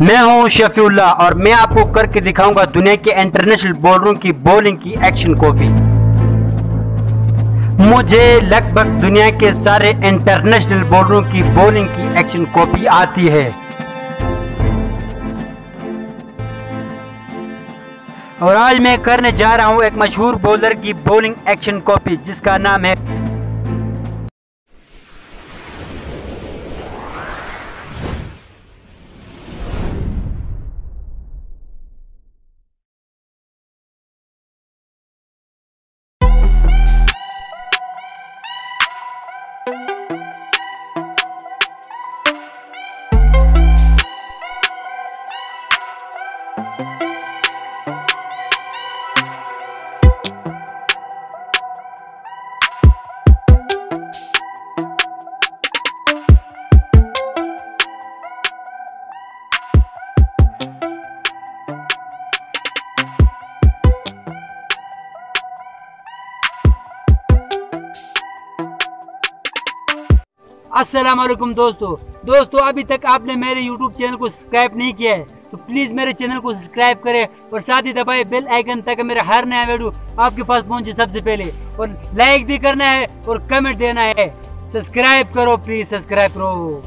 मैं हूँ शफीउल्ला और मैं आपको करके दिखाऊँगा दुनिया के इंटरनेशनल बॉलरों की बॉलिंग की एक्शन कॉपी मुझे लगभग दुनिया के सारे इंटरनेशनल बॉलरों की बॉलिंग की एक्शन कॉपी आती है। और आज मैं करने जा रहा हूँ एक मशहूर बॉलर की बॉलिंग एक्शन कॉपी जिसका नाम है अस्सलाम वालेकुम दोस्तों। दोस्तों, अभी तक आपने मेरे यूट्यूब चैनल को सब्सक्राइब नहीं किया है तो प्लीज़ मेरे चैनल को सब्सक्राइब करें और साथ ही दबाए बेल आइकन ताकि मेरा हर नया वीडियो आपके पास पहुँचे सबसे पहले। और लाइक भी करना है और कमेंट देना है। सब्सक्राइब करो प्लीज़ सब्सक्राइब करो।